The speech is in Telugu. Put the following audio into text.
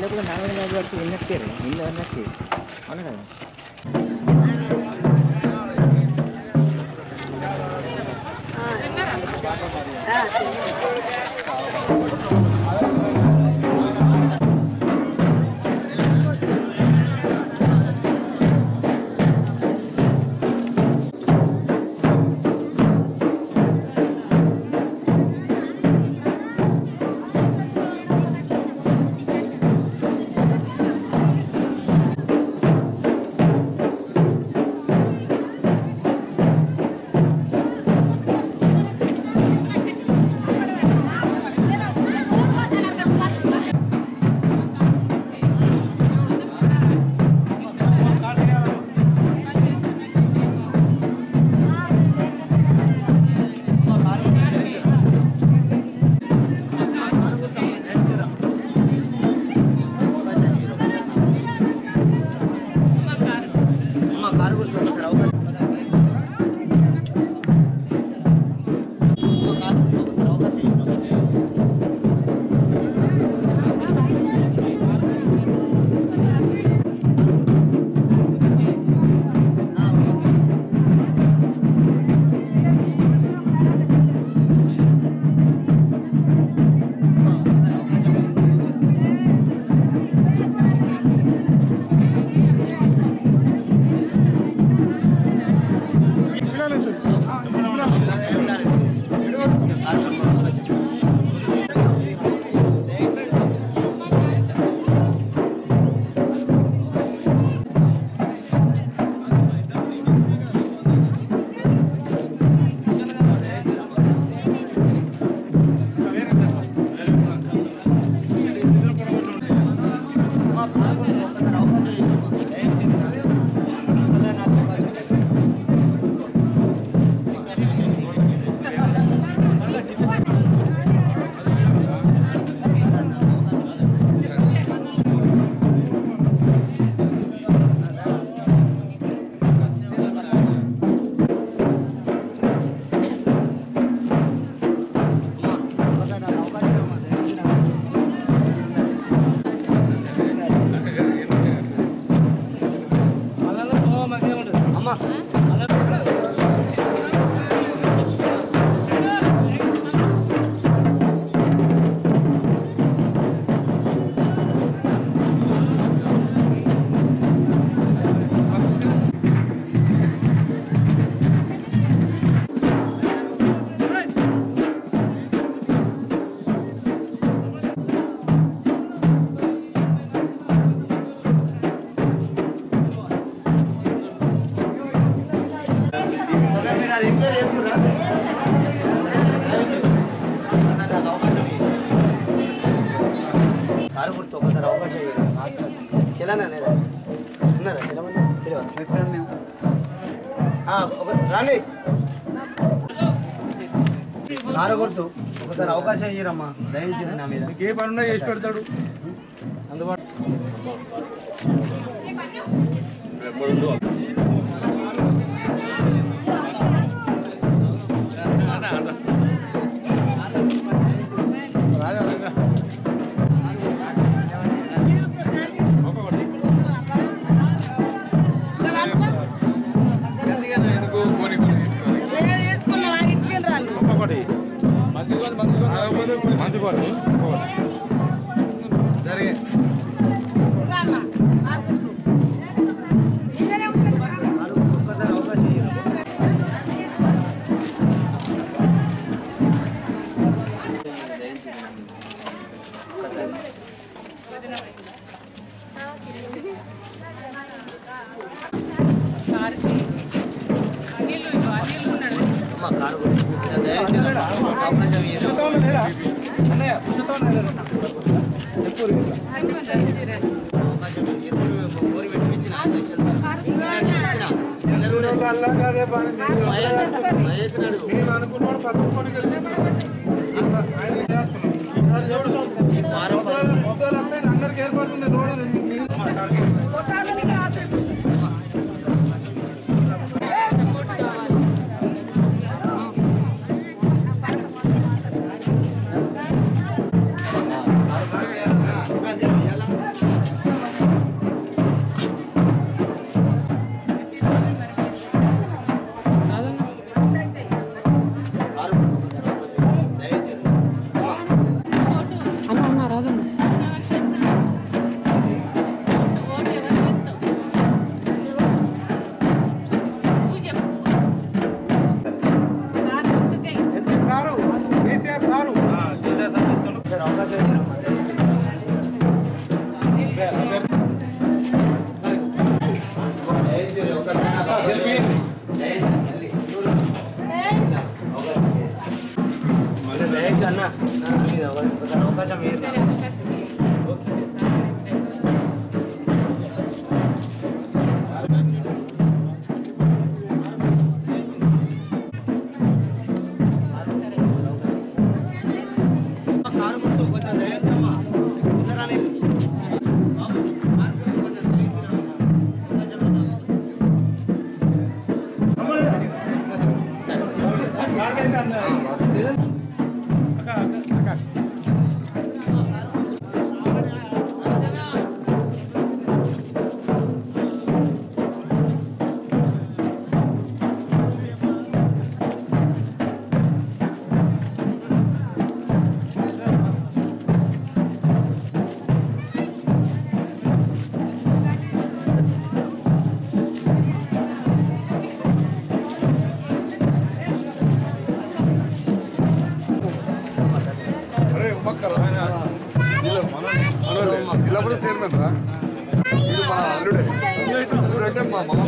ඉල්ලපු නම වෙන ගාඩට වෙන්නක් තියෙනවා. ඉල්ලවන්නක් තියෙනවා. අනේ කරන්නේ. ආ. ආ. まあ。ఒకసారి అవకాశం చలనా లేదా? ఉన్నారా? చలమని తెలియదు? ఒక రాండి. కారు గుర్తు ఒకసారి అవకాశం ఇయ్యరమ్మా. దయించండి నా మీద. ఏ పని ఉన్నా చేసి పెడతాడు. అందుబాటు ఒక్కొక్కటి 만들고 왔니? మహేష్ నాడు నేను అనుకున్నాడు పట్టుకొని ఆయన చేస్తున్నాం వారం మొత్తాలు అమ్మాయి అందరికి ఏర్పడుతుంది Nada, nada, mira, వీళ్ళు మన మనోళ్ళే. ఇల్లప్పుడు చైర్మన్ రా ఇది మన అల్లుడే అల్లుడు అంటే మా మామ